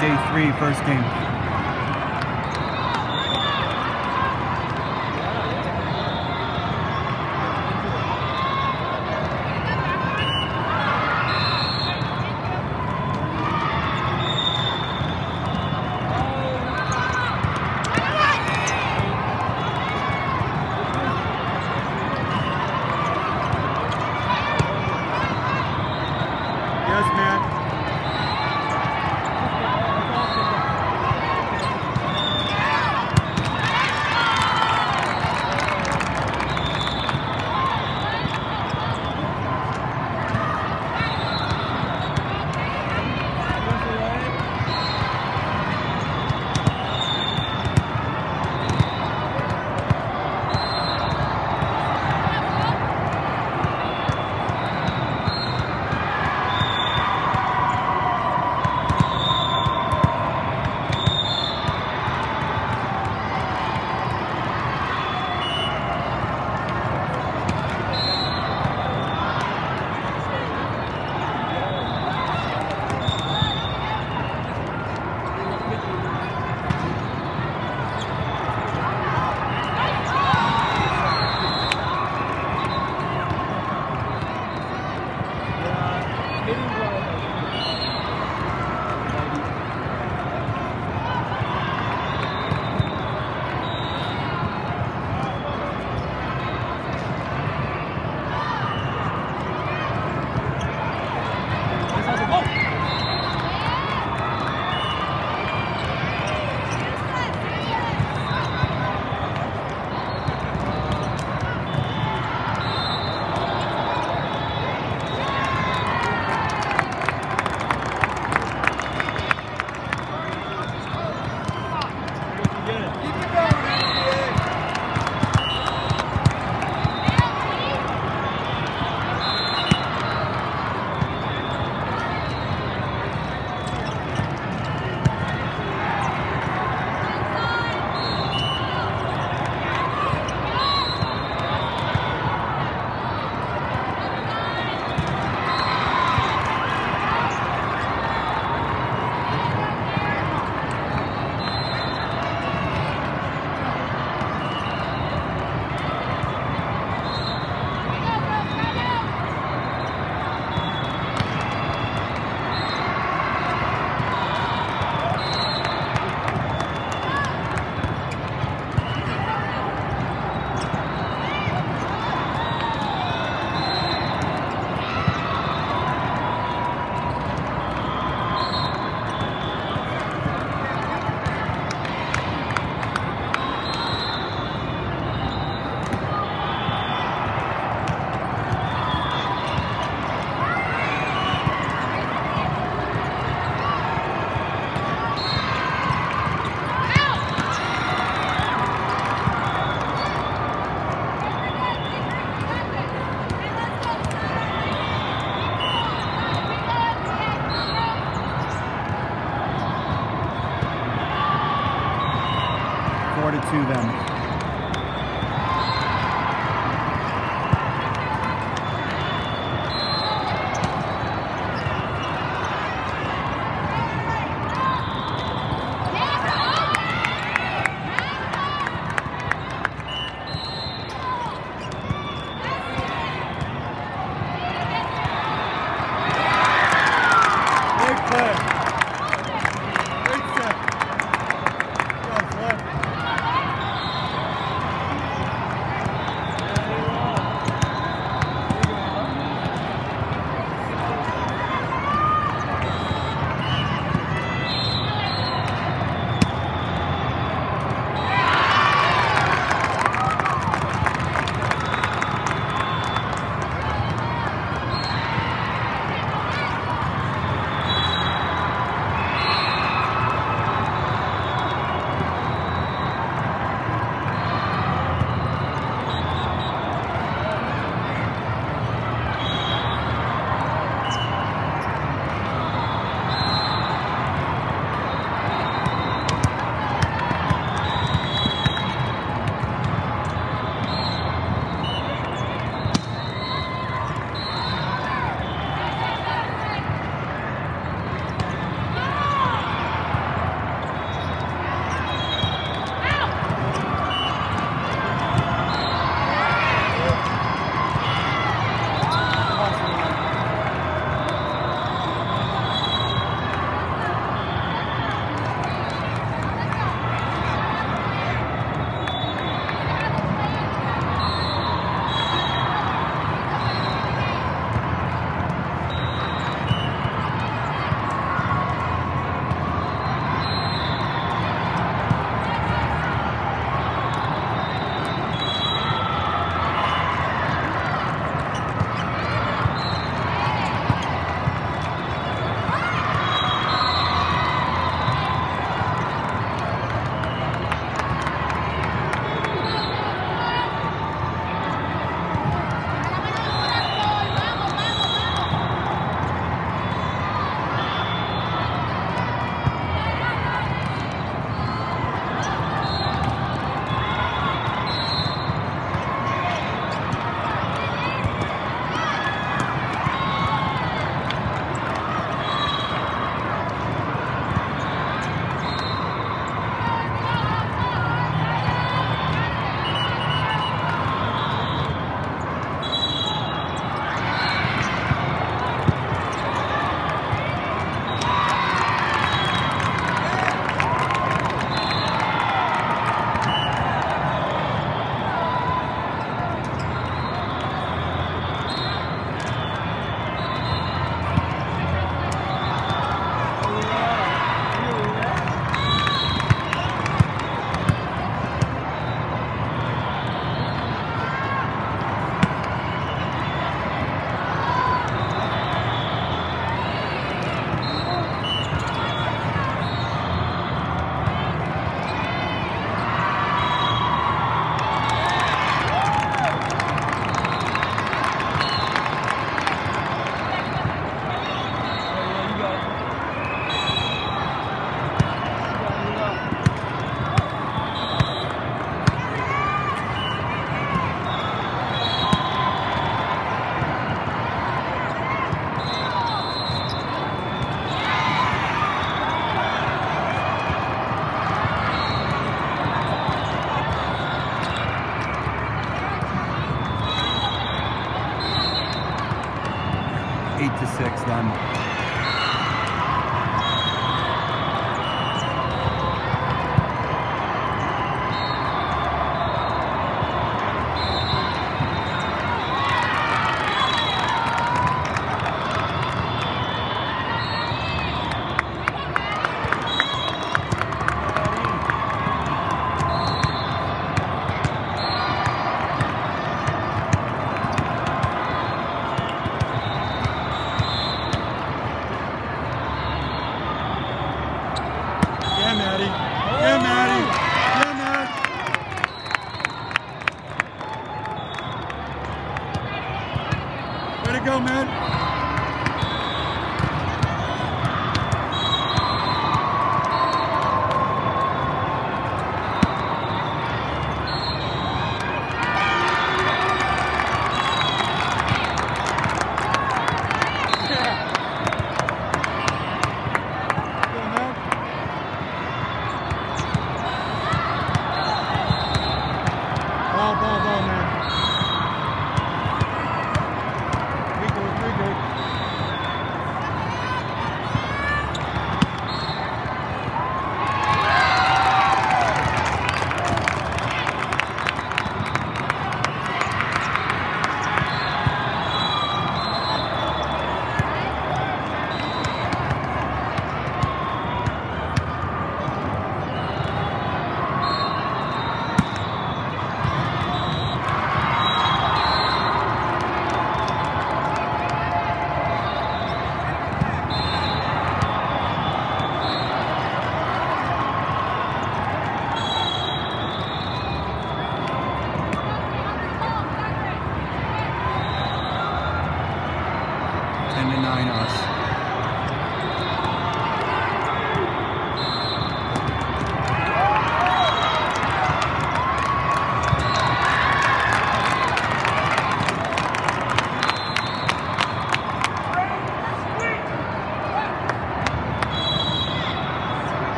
day three, first game.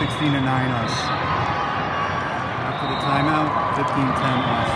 16 to 9 us. After the timeout, 15 10 us.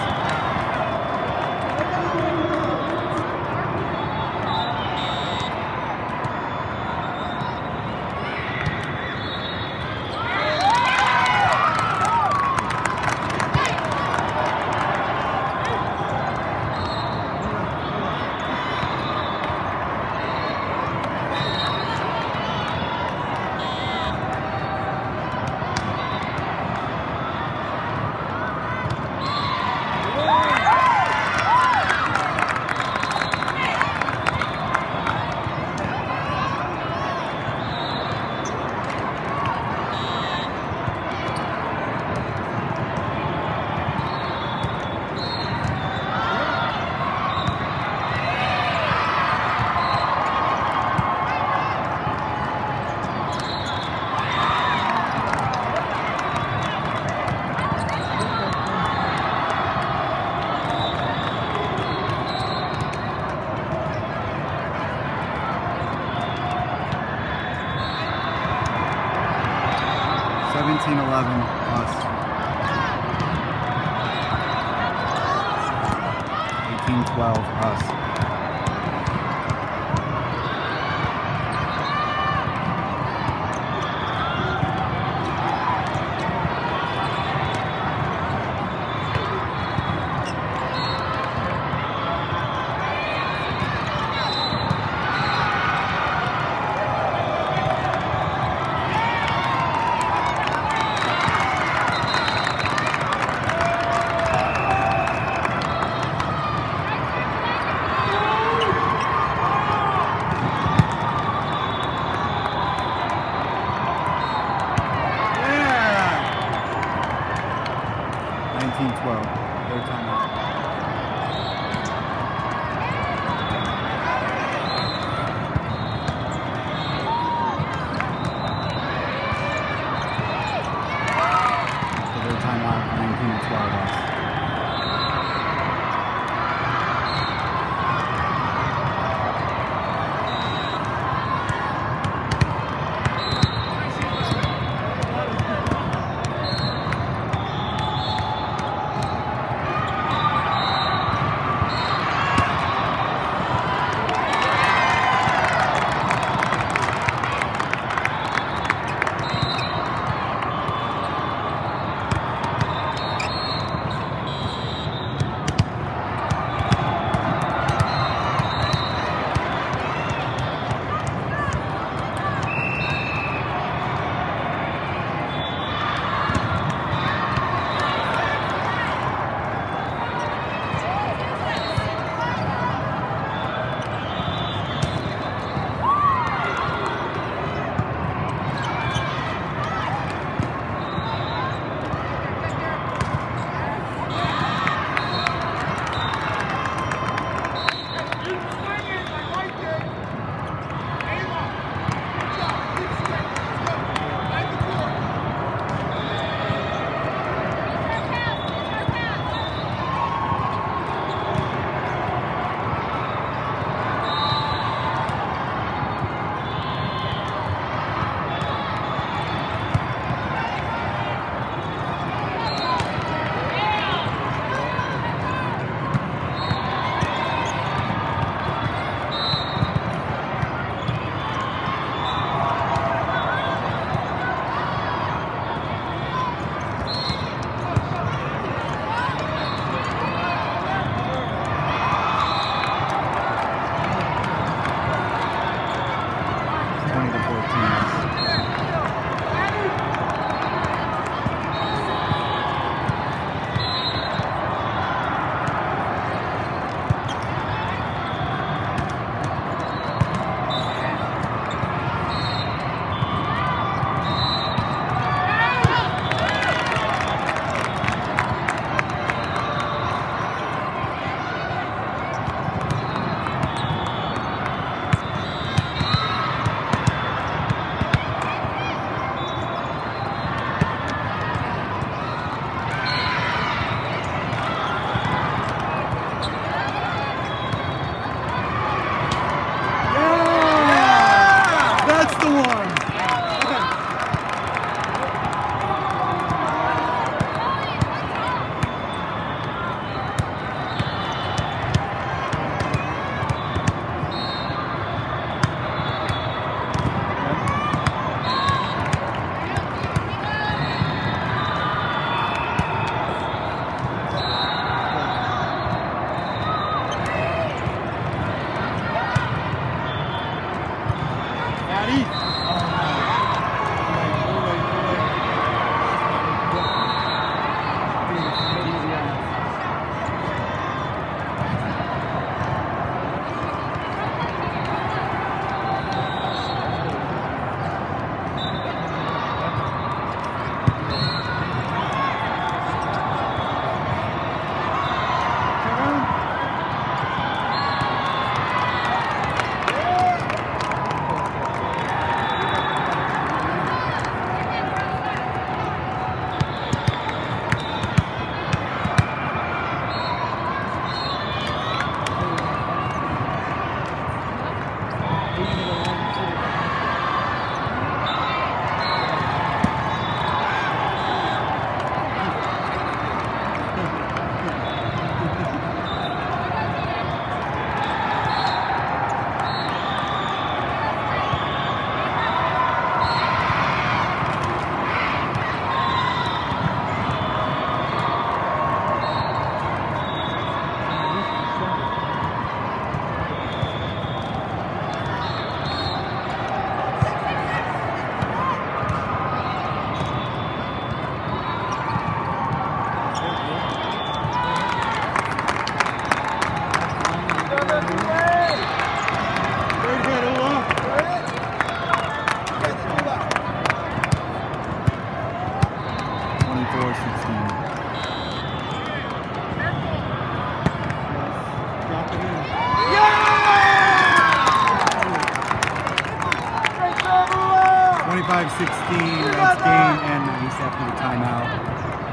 That's game and nice after the timeout.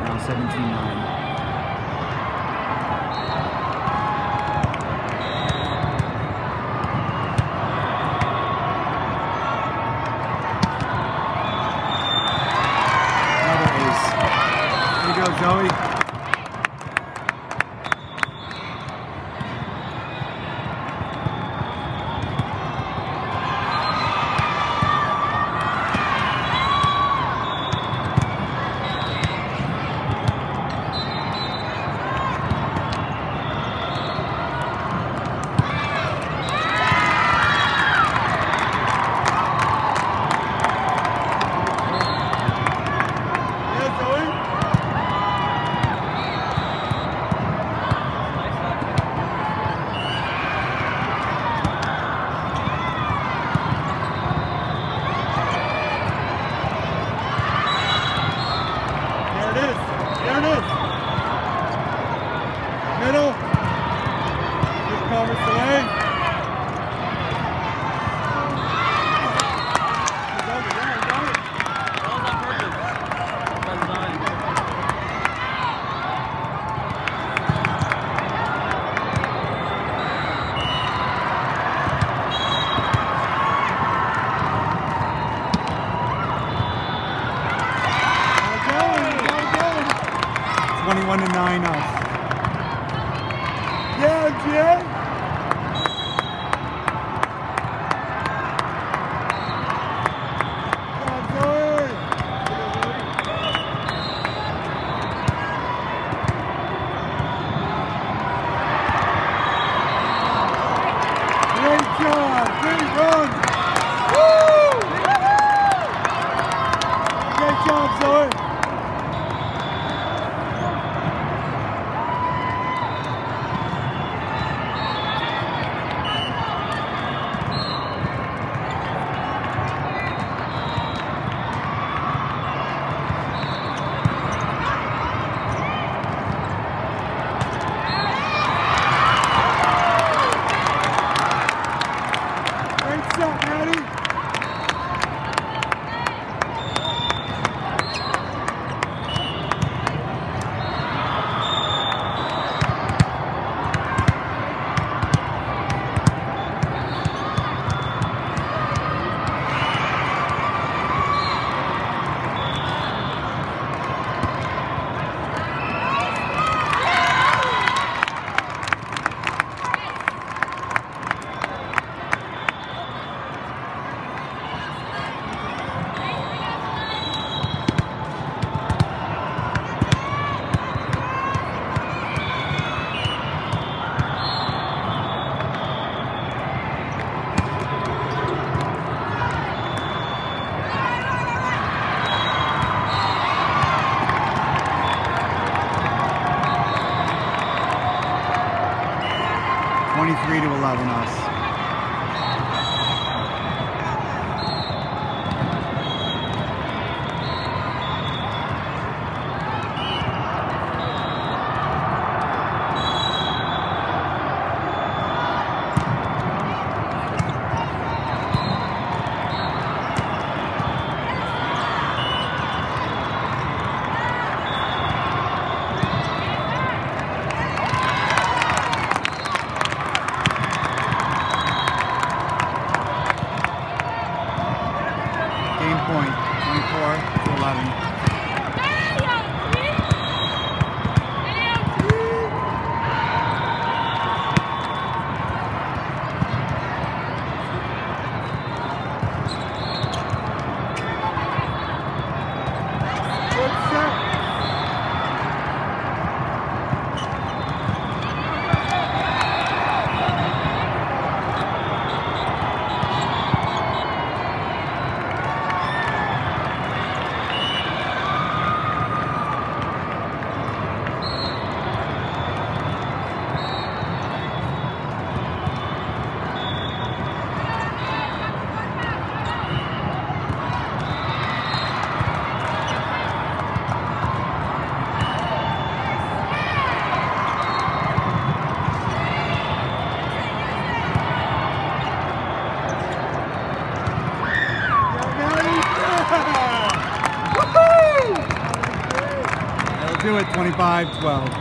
Now 17-9. 25, 12.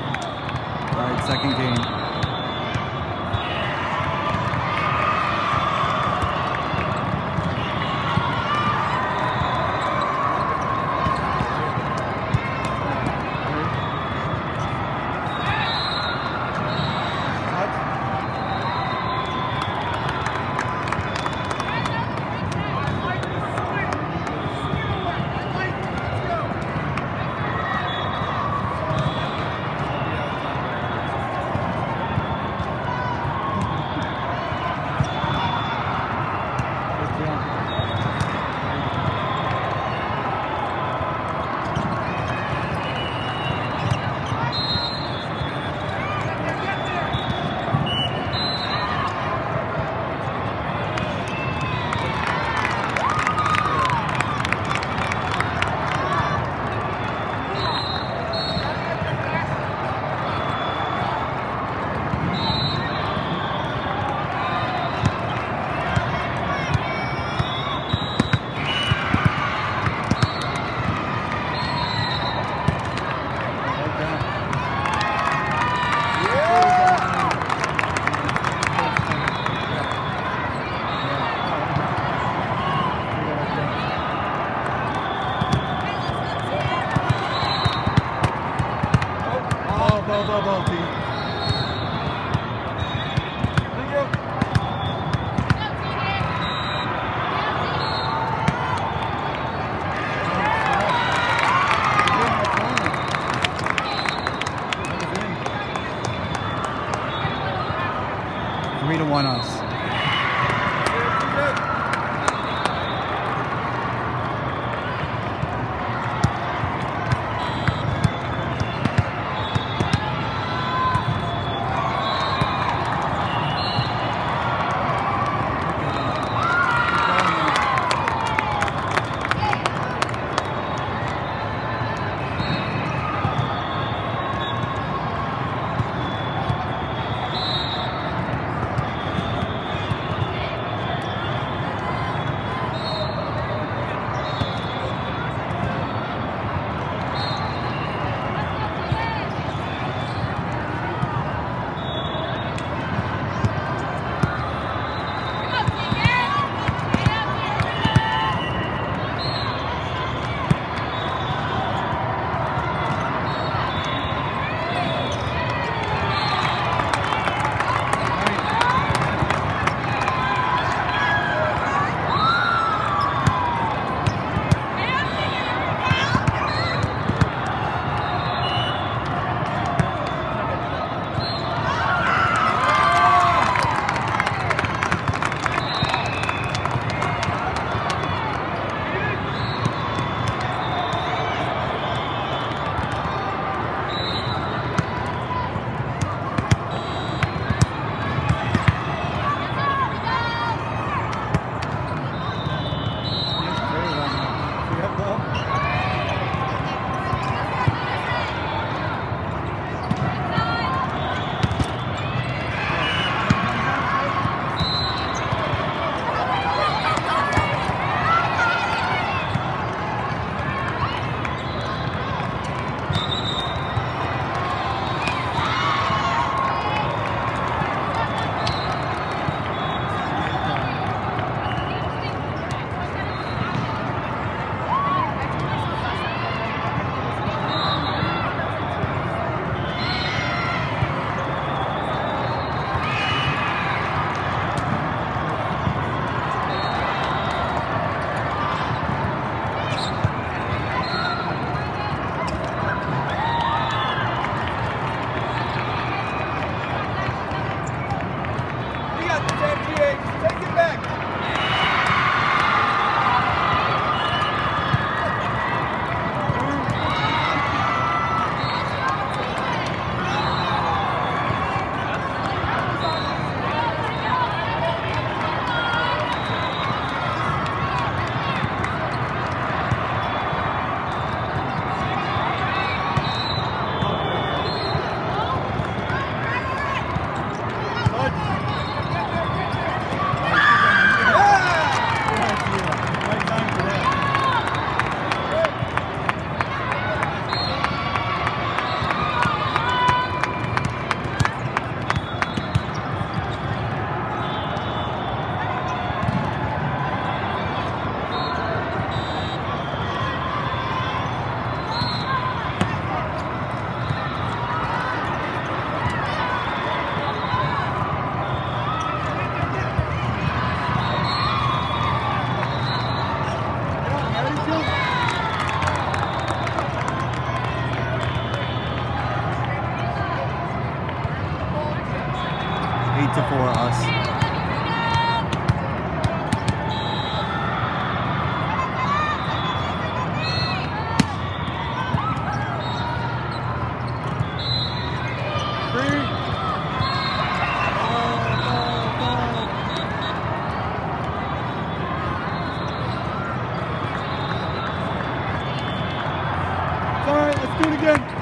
do it again.